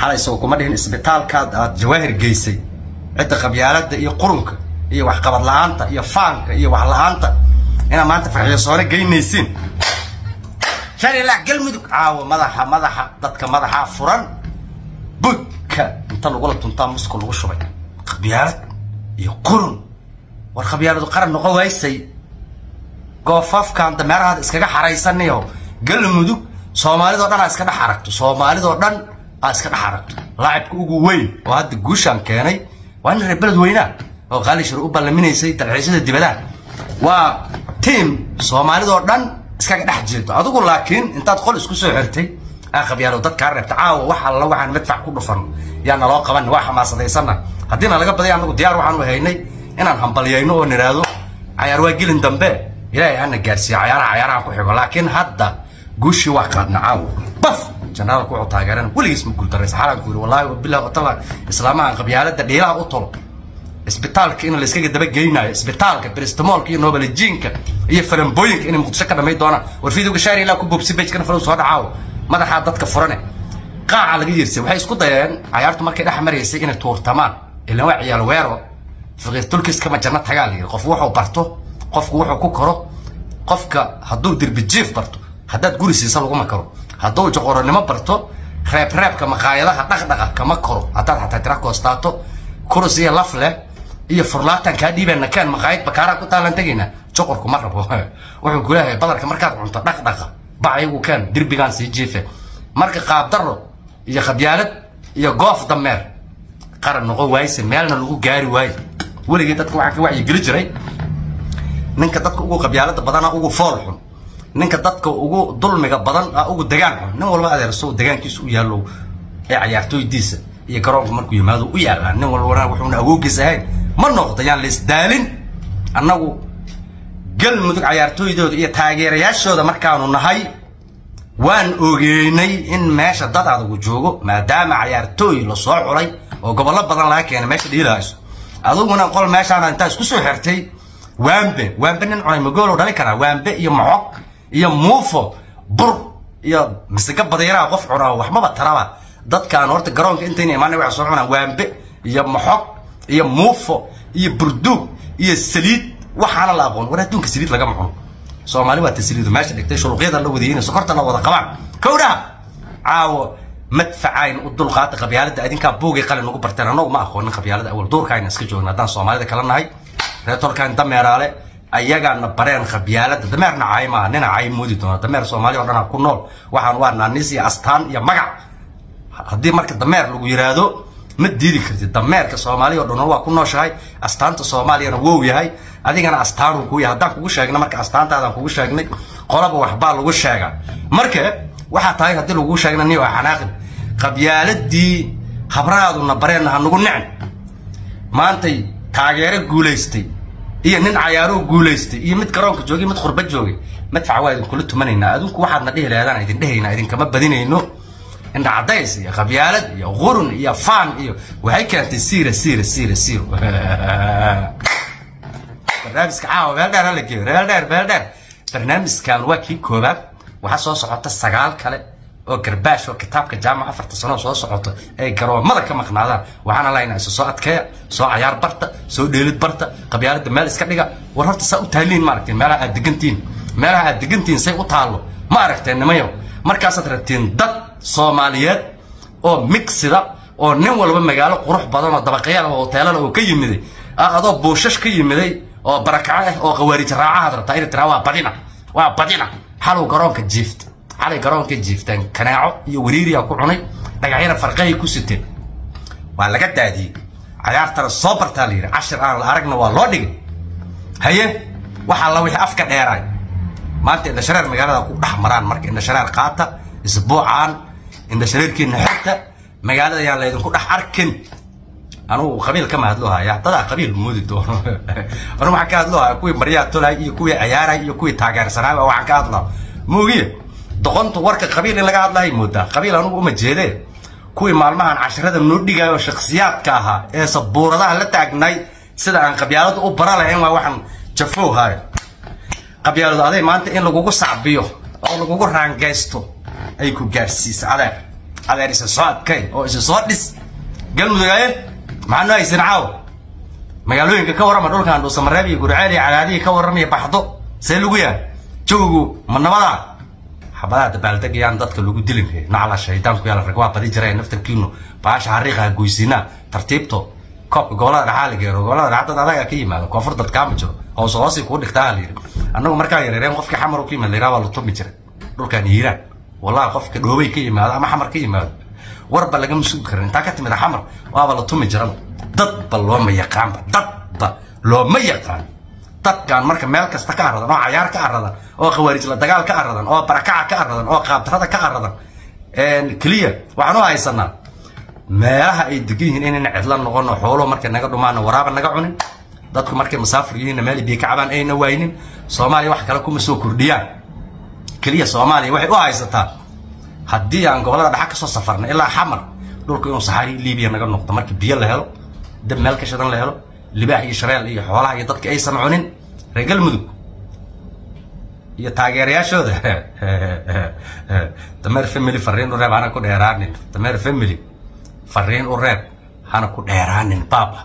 xalay kuma dhihin isbitaalkaad aad jawaahir geysay. Cidda qabyaaladda iyo qurunka iyo waxqabad la'aanta iyo faanka iyo wax la'aanta inaad maanta farxiyosoone geynaysiin shalilaa galmudug caawo madaxa madaxa dadka madaxaa furan. Budka inta lagula tuntaa muska lagu shubay. Qabyaalad iyo qurun. War qabyaaladu qaran noqon waysay. Goofafkan dameerahaada iskaga xaraysanayo galmudug soomaalidoo dhan aa iska dhex aragto. Soomaalidoo dhan aa iska dhex aragto laacibka ugu weyn oo hadda guushaan keenay waa nin reer beled weynaa oo qaalishir u ballaminaysay dalxiisyada dibadaha waa tiam soomaalidoo dhan iskaga dhex jeedo adigu laakiin intaad qol isku soo xirtay aa qabyaalo dadkaa reebta caawa wax alla waxaan madfac ku dhufan. Yaa naloo qaban waa xamaasadaysanna haddiina laga badaya anagu diyaar waxaanu haynay inaan hambalyayno oo niraado cayaar waa gelin dambe. Ilaahay hana gaarsiiya cayaaraha cayaaraha ku xigo. Laakiin hadda guushii waa qaadna caawa. Baf generaalku wuxuu taageerana weligiis ma guuldaraysa xalaan ku yiri wallaahi wabillahi watala islaamahan qabyaaladda dhiilaha u tolo isbitaalka in daba geynayo isbitaalka bristamolka iyo nobeljiinka iyo farambooyinka inay muqdisho ka dhamay doonaan war fiidowga ilaa ku boobsi bejkana falow soo dhacaawo. Madaxaa dadka furane. Qaaca laga yirsay waxay isku dayeen cayaartu markay dhex maraysay inay tuurtamaan. Ilan waa ciyaal weero. Faqiir janno tagaa la yidhi. Qof wuxuu barto qofku wuxuu ku koro. Qofka hadduu dirbi barto haddaad guri siisa laguma karo hadduu joqoronimo barto reebreebka maqaayadaha dhaqdhaqa kama koro. Haddaad xataa tira koostaato kurus iyo laf leh iyo furlaatan kaa dhiibeen nakeen maqaayad bakaaraa ku taalan tegaynaa. Joqorku ma rabo. Wuxuu ku badarka markaad cunto dhaqdhaqa bacayagu keen dirbigaan sii jiife marka qaabdaro iyo khabyaalad iyo goof dameer qaran noqon waayse meelna lagu gaari waayo weligii dadka waxaan ka wacyigeli jiray. Ninka dadka ugu qabyaalada badana ugu fool ninka dadka ugu dulmiga badan a ugu degaan. Xun nin walba adeerso degaankiisa u yaallo ee cayaartooydiisa iyo garoonka markuu yimaado u yaallaan nin walbana wuxuuna awoogiis ahayn. Ma noqdo yaan laisdaalin annagu galmudug cayaartooydooda iyo taageerayaashooda markaanu nahay waan ogeynay in meesha dad adagu joogo maadaama cayaartooy la soo culay oo gobollo badan laga keenay meesha dhiilahayso aduguna qol meeshaana intaa isku soo xirtay waambe waambe nin cunay magoolow dhali karaa? Waambe iyo moxog iyo muufo bur iyo misiga badayraha qof cunaa waxmaba taraba dadkaan horta garoonka intayna imaanay waxay soo cunaan waambe iyo moxog iyo muufo iyo burduug iyo saliid. Waxaana la aqoon war adduunka saliid lagama cuno. Soomaali waa tasliidu meesha dhigtay shuluqyada la wadayina sokorta la wada qabaan. Kowdhaha caawo madfacayn u dulqaata qabyaalada adinkaa buugay qalin ugu barteen annagu ma aqoonin qabyaalada awal. Duurkaayna iska joogna haddaan soomaalida kala nahay reetolkaan dameeraale ayagaana bareen qabyaalada dameerna caay maaha nina caay moodi doona dameer soomaali oo dhanaa ku nool. Waxaan waa naanis iyo astaan iyo magac. Haddii marka dameer lagu yiraahdo ma diidi kartid. Dameerka soomaaliya o dhan waa ku nooshahay astaanta soomaaliyana wow yahay. Adigana astaanuu ku yahay. Haddaan kugu sheegna marka astaantaadaan kugu sheegnay qolaba waxbaa lagu sheegaa. Marka waxaa tahay haddii lagu sheegna niyo xanaaqin. Qabyaaladii habraaduna bareenna ha nagu nicin maantay taageero guulaystay iyo nin cayaaroo guulaystay iyo mid garoonka joogay mid khurba joogay. Madfaca waa idinkula tumanaynaa adinku waxaadna dhihi laheedaan idin dhehaynaa idinkama badinayno. Indha cadays iyo qabyaalad iyo qurun iyo faan iyo waxay keentay siira siira siira siiro barnaamijka caawa meel dheer hala geeyo meel dheer meel dheer. Barnaamijkan waa kii koobaad waxaa soo socota sagaal kale oo garbaash oo kitaabka jaamac afarta sano soo socoto ay garoomada ka maqnaadaan. Waxaana lahaynaa isu soo adkeeya soo cayaar barta soo dheelid barta qabyaalada meel iska dhiga. War horta saa u taaliin ma aragteen meelaha aad degantihin meelaha aad degantihin say u taallo. Ma aragteen nimayow markaasaad rabtiin dad soomaaliyeed oo migsida oo nin walba magaalo qurux badan oo dabaqyaal oo hoteelada oo ka yimiday adoo buushash ka yimiday oo barakaco ah oo qawaarij raacahaad rabtaa inay tiraa waa badina waa badina xalow garoonka jiifta xalay garoonka jiiftaan kanaaco iyo wariiriyaa ku cunay dhagacyana farqahay ku siteen waa laga daadiyey cayaartana soo bartaa la yidhi cashir aan la aragna waa loo dhigay. Haye waxaa la wixii afka dheeraay. Maanta indhashareer magaalada ku dhex maraan marka indhashareer qaata isbuucaan indhashareerkiina xirta magaalada ayaan laydinku dhex arkin. Anugu qabiil kama hadloohaya dadaa qabiil moodi doono. Anu waxaan ka hadloohaya kuwii maryaa tolay iyo kuwii ciyaaray iyo kuwii taageersanaaba waxaan ka hadlaa. Moogiye doqontu warka qabiil in laga hadlahay moodaa. Qabiil anugu uma jeedee kuwii maalmahan cashirada noo dhigayo shakhsiyaadka ahaa ee sabuuradaha la taagnay sida aan qabyaalada u bara lahayn waa waxaan jafowhayo qabyaaladu aday maanta in lagugu sacbiyo oo lagugu raangaysto ay ku gaadhsiisa adeer. Adeer isa soo adkay oo isa soo dhis. Galmudugaye maxaa noo haysan caawa magaalooyinka ka warrama dhulkan dhuusamareeb iyo gurceel iyo cagaadihii ka warramaya baxdo see lagu yahay jawigu ma nabadaa xabadaha dabaaldegayaan dadka lagu dilin nacla shaydaanku yaalla rag waa badi jireen naftarkiinu baasha xariiqa goysiinaa tartiibto gobollada dhaxaa la geero gobollada dad adaga ka yimaado. Koonfur dad kaama jiro. Hoos hoosi kuu dhigtaa la yidhi. Annagu markaan yareereen qofkii xamar ka yimaad layraa waa la tumi jiray. Dhulkaan hiiraan. Wallahi qofka dhoobay ka yimaado ama xamar ka yimaado. Warba lagama sugi karin. Intaa ka timid xamar waaba la tumi jiraba dadba looma yaqaanba. Dadba looma yaqaan dadkan marka meel kasta ka aradan oo cayaar ka aradan oo khawaarijla dagaal ka aradan oo barakaca ka aradan oo qaabdarada ka aradan keliya waxaan u haysanaa meelaha ay degan yihiin inayna cidla noqono xoolo markay naga dhumaano waraaba naga cunin dadku markay musaafir yihiinna meel biyo ka cabaan ayna waynin soomaaliya wax kale kuma soo kordhiyaan. Keliya soomaaliya waxay u haysataa haddii aan gobollada dhaxa ka soo safarna ilaa xamar dhulku inuu saxaari libiya naga noqdo markii biyo la helo dab meel ka shidan la helo libaax iyo shareel iyo xoolaha iyo dadka aysan cunin reer galmudug iyo taageerayaashooda dameer family fariin u reeb hana ku dheeraanin dameer family fariin u reeb hana ku dheeraanin baaba